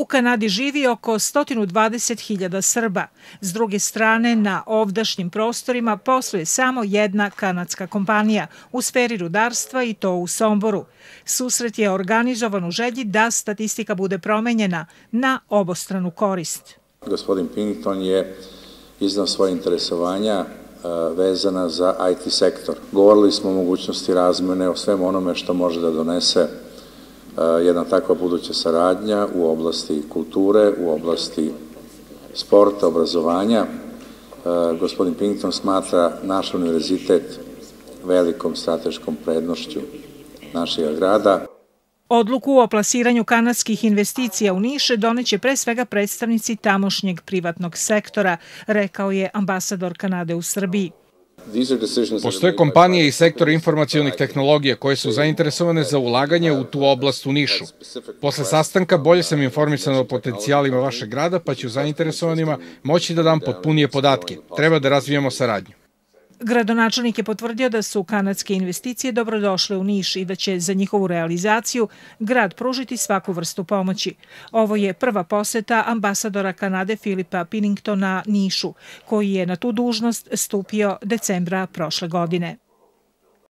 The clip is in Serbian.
U Kanadi živi oko 120.000 Srba. S druge strane, na ovdašnjim prostorima posluje samo jedna kanadska kompanija u sferi rudarstva i to u Somboru. Susret je organizovan u želji da statistika bude promenjena na obostranu korist. Gospodin Pinnington je iznao svoje interesovanja e, vezana za IT sektor. Govorili smo o mogućnosti razmene, o svem onome što može da donese jedna takva buduća saradnja u oblasti kulture, u oblasti sporta, obrazovanja. Gospodin Pinkton smatra naš univerzitet velikom strateškom prednošću našeg grada. Odluku o plasiranju kanadskih investicija u Niše doneće pre svega predstavnici tamošnjeg privatnog sektora, rekao je ambasador Kanade u Srbiji. Postoje kompanije i sektor informacijonih tehnologija koje su zainteresovane za ulaganje u tu oblast u Nišu. Posle sastanka bolje sam informisan o potencijalima vašeg grada, pa ću zainteresovanima moći da dam potpunije podatke. Treba da razvijamo saradnju. Gradonačelnik je potvrdio da su kanadske investicije dobrodošle u Niš i da će za njihovu realizaciju grad pružiti svaku vrstu pomoći. Ovo je prva poseta ambasadora Kanade Filipa Pinningtona Nišu, koji je na tu dužnost stupio decembra prošle godine.